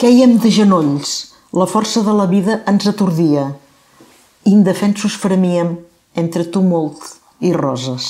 Quèiem de genolls, la força de la vida ens atordia. Indefensos fremíem entre tumult i roses.